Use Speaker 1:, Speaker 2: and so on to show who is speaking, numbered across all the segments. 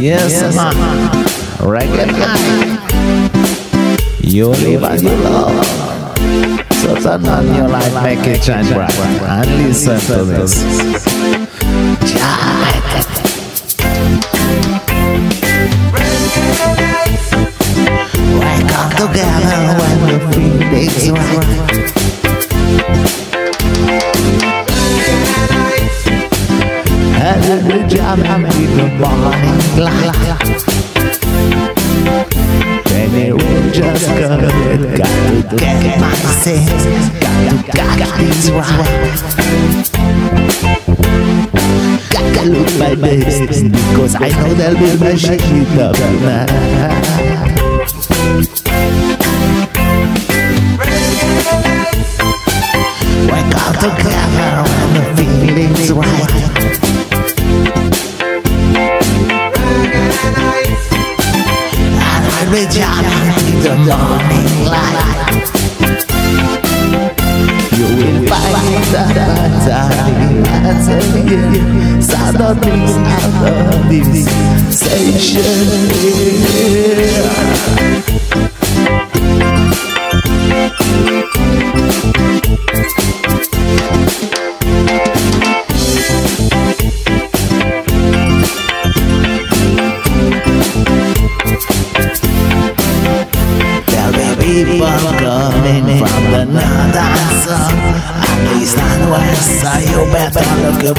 Speaker 1: Yes, yes man. Reggae night. You live and you love. So turn on your light, make it shine bright, and listen to this. We together when the feeling's right. And we jam in the morning light. Baby, we just gonna get, got to get my sense, got to got things right. Got to look my best because I know they'll be my shit up tonight. Be jamming in the morning light. You will find that battery that's again this, out of this sensation people coming from the north and south And east and west So you better look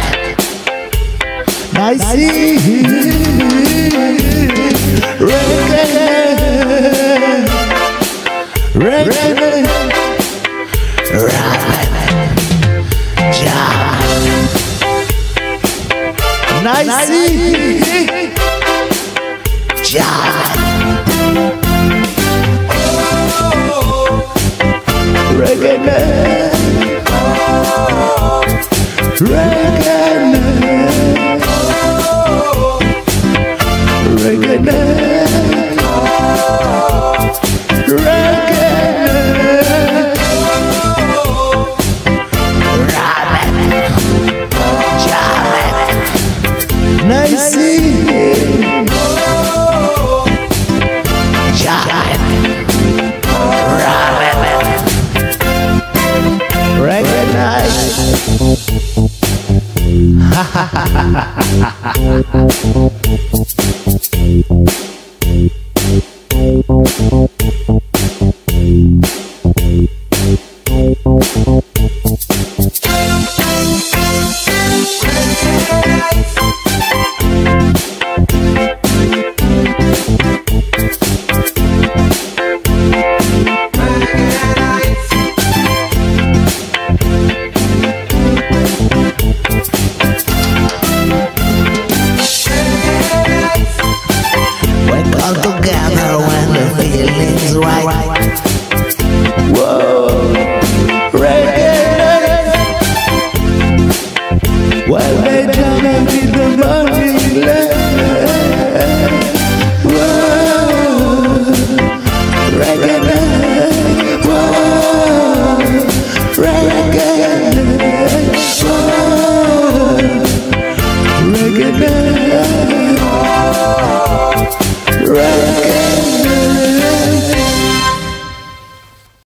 Speaker 1: I see reggae, Raven Raven Reggae, reggae.